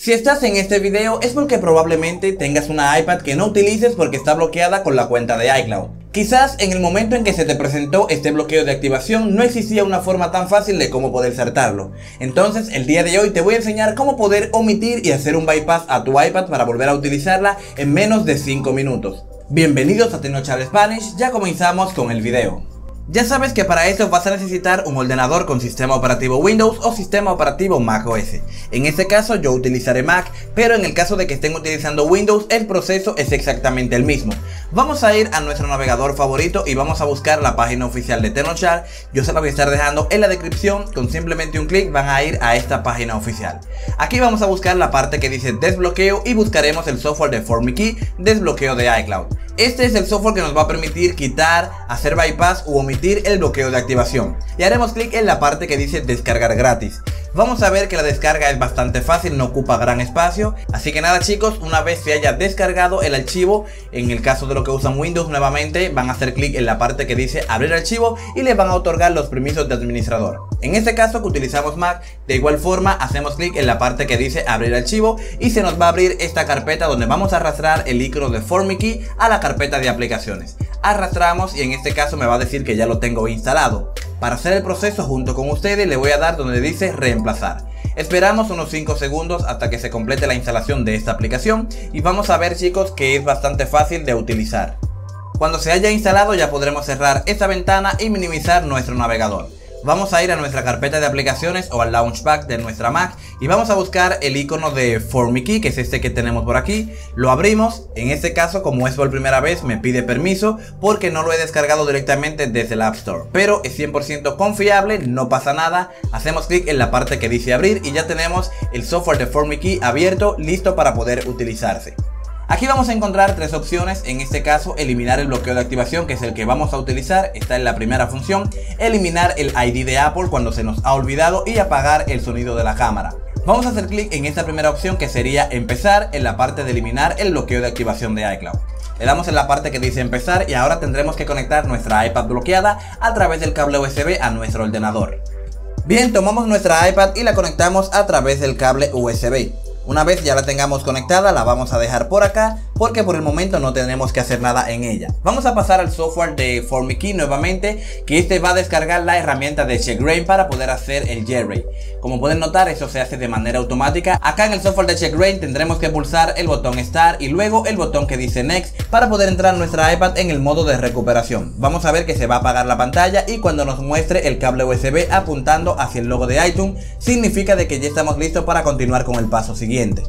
Si estás en este video es porque probablemente tengas una iPad que no utilices porque está bloqueada con la cuenta de iCloud. Quizás en el momento en que se te presentó este bloqueo de activación no existía una forma tan fácil de cómo poder saltarlo. Entonces el día de hoy te voy a enseñar cómo poder omitir y hacer un bypass a tu iPad para volver a utilizarla en menos de 5 minutos. Bienvenidos a Tecnochar Spanish, ya comenzamos con el video. Ya sabes que para eso vas a necesitar un ordenador con sistema operativo Windows o sistema operativo Mac OS. En este caso yo utilizaré Mac, pero en el caso de que estén utilizando Windows el proceso es exactamente el mismo. Vamos a ir a nuestro navegador favorito y vamos a buscar la página oficial de Tenochar. Yo se la voy a estar dejando en la descripción, con simplemente un clic van a ir a esta página oficial. Aquí vamos a buscar la parte que dice desbloqueo y buscaremos el software de FormiKey desbloqueo de iCloud. Este es el software que nos va a permitir quitar, hacer bypass u omitir el bloqueo de activación. Y haremos clic en la parte que dice descargar gratis. Vamos a ver que la descarga es bastante fácil, no ocupa gran espacio. Así que nada chicos, una vez se haya descargado el archivo, en el caso de lo que usan Windows nuevamente, van a hacer clic en la parte que dice abrir archivo y le van a otorgar los permisos de administrador. En este caso que utilizamos Mac, de igual forma hacemos clic en la parte que dice abrir archivo y se nos va a abrir esta carpeta donde vamos a arrastrar el icono de FormiKey a la carpeta de aplicaciones. Arrastramos y en este caso me va a decir que ya lo tengo instalado. Para hacer el proceso junto con ustedes le voy a dar donde dice reemplazar. Esperamos unos 5 segundos hasta que se complete la instalación de esta aplicación y vamos a ver chicos que es bastante fácil de utilizar. Cuando se haya instalado ya podremos cerrar esta ventana y minimizar nuestro navegador. Vamos a ir a nuestra carpeta de aplicaciones o al Launchpad de nuestra Mac y vamos a buscar el icono de FormiKey, que es este que tenemos por aquí. Lo abrimos, en este caso como es por primera vez me pide permiso porque no lo he descargado directamente desde el App Store. Pero es 100% confiable, no pasa nada. Hacemos clic en la parte que dice abrir y ya tenemos el software de FormiKey abierto, listo para poder utilizarse. Aquí vamos a encontrar tres opciones, en este caso eliminar el bloqueo de activación que es el que vamos a utilizar, está en la primera función, eliminar el ID de Apple cuando se nos ha olvidado y apagar el sonido de la cámara. Vamos a hacer clic en esta primera opción que sería empezar en la parte de eliminar el bloqueo de activación de iCloud. Le damos en la parte que dice empezar y ahora tendremos que conectar nuestra iPad bloqueada a través del cable USB a nuestro ordenador. Bien, tomamos nuestra iPad y la conectamos a través del cable USB. Una vez ya la tengamos conectada la vamos a dejar por acá porque por el momento no tenemos que hacer nada en ella. Vamos a pasar al software de FormiKey nuevamente que este va a descargar la herramienta de CheckRain para poder hacer el jailbreak. Como pueden notar eso se hace de manera automática. Acá en el software de CheckRain tendremos que pulsar el botón Start y luego el botón que dice Next para poder entrar nuestra iPad en el modo de recuperación. Vamos a ver que se va a apagar la pantalla y cuando nos muestre el cable USB apuntando hacia el logo de iTunes significa de que ya estamos listos para continuar con el paso siguiente.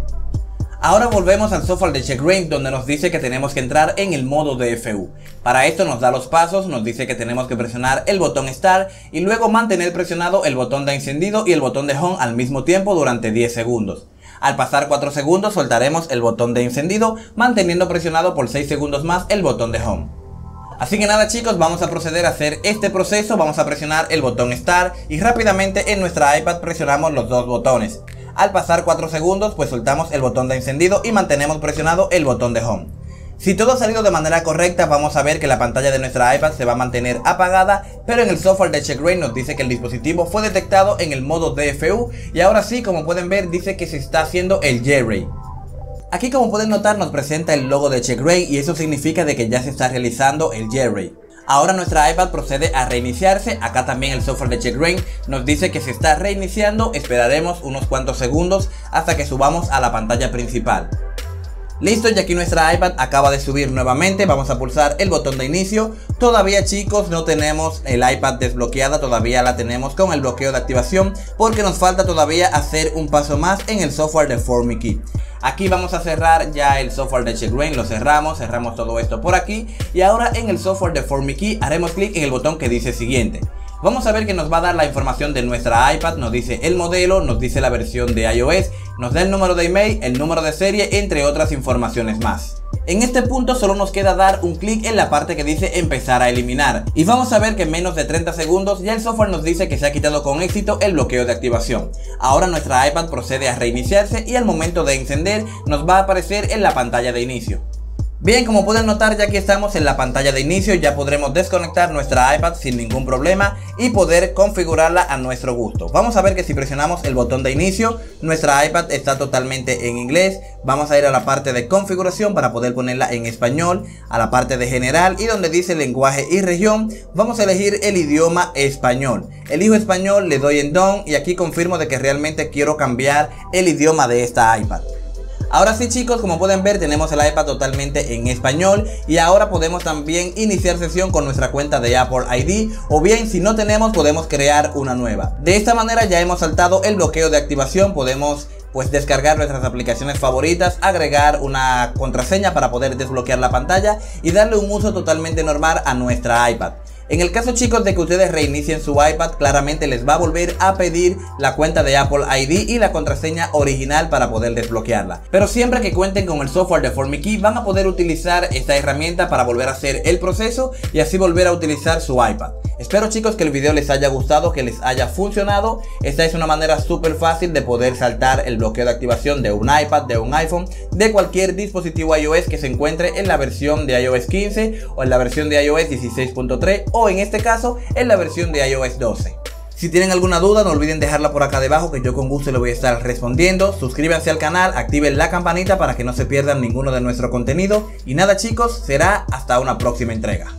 Ahora volvemos al software de CheckRain donde nos dice que tenemos que entrar en el modo DFU. Para esto nos da los pasos, nos dice que tenemos que presionar el botón Start y luego mantener presionado el botón de encendido y el botón de Home al mismo tiempo durante 10 segundos. Al pasar 4 segundos soltaremos el botón de encendido manteniendo presionado por 6 segundos más el botón de Home. Así que nada chicos, vamos a proceder a hacer este proceso, vamos a presionar el botón Start y rápidamente en nuestra iPad presionamos los dos botones. Al pasar 4 segundos, pues soltamos el botón de encendido y mantenemos presionado el botón de home. Si todo ha salido de manera correcta, vamos a ver que la pantalla de nuestra iPad se va a mantener apagada, pero en el software de CheckRain nos dice que el dispositivo fue detectado en el modo DFU y ahora sí, como pueden ver, dice que se está haciendo el jailbreak. Aquí como pueden notar nos presenta el logo de CheckRain y eso significa de que ya se está realizando el jailbreak. Ahora nuestra iPad procede a reiniciarse, acá también el software de CheckRain nos dice que se está reiniciando, esperaremos unos cuantos segundos hasta que subamos a la pantalla principal. Listo, y aquí nuestra iPad acaba de subir nuevamente, vamos a pulsar el botón de inicio. Todavía chicos no tenemos el iPad desbloqueada, todavía la tenemos con el bloqueo de activación porque nos falta todavía hacer un paso más en el software de FormiKey. Aquí vamos a cerrar ya el software de CheckRain, lo cerramos, cerramos todo esto por aquí y ahora en el software de FormiKey haremos clic en el botón que dice siguiente. Vamos a ver que nos va a dar la información de nuestra iPad, nos dice el modelo, nos dice la versión de iOS, nos da el número de email, el número de serie, entre otras informaciones más. En este punto solo nos queda dar un clic en la parte que dice empezar a eliminar y vamos a ver que en menos de 30 segundos ya el software nos dice que se ha quitado con éxito el bloqueo de activación. Ahora nuestra iPad procede a reiniciarse y al momento de encender nos va a aparecer en la pantalla de inicio. Bien, como pueden notar ya que estamos en la pantalla de inicio ya podremos desconectar nuestra iPad sin ningún problema y poder configurarla a nuestro gusto. Vamos a ver que si presionamos el botón de inicio nuestra iPad está totalmente en inglés. Vamos a ir a la parte de configuración para poder ponerla en español, a la parte de general y donde dice lenguaje y región vamos a elegir el idioma español. Elijo español, le doy en down y aquí confirmo de que realmente quiero cambiar el idioma de esta iPad. Ahora sí chicos, como pueden ver tenemos el iPad totalmente en español y ahora podemos también iniciar sesión con nuestra cuenta de Apple ID o bien si no tenemos podemos crear una nueva. De esta manera ya hemos saltado el bloqueo de activación, podemos pues descargar nuestras aplicaciones favoritas, agregar una contraseña para poder desbloquear la pantalla y darle un uso totalmente normal a nuestra iPad. En el caso chicos de que ustedes reinicien su iPad, claramente les va a volver a pedir la cuenta de Apple ID y la contraseña original para poder desbloquearla. Pero siempre que cuenten con el software de FormiKey van a poder utilizar esta herramienta para volver a hacer el proceso y así volver a utilizar su iPad. Espero chicos que el video les haya gustado, que les haya funcionado. Esta es una manera súper fácil de poder saltar el bloqueo de activación de un iPad, de un iPhone, de cualquier dispositivo iOS que se encuentre en la versión de iOS 15 o en la versión de iOS 16.3 o en este caso en la versión de iOS 12. Si tienen alguna duda no olviden dejarla por acá debajo que yo con gusto le voy a estar respondiendo. Suscríbanse al canal, activen la campanita para que no se pierdan ninguno de nuestro contenido. Y nada chicos, será hasta una próxima entrega.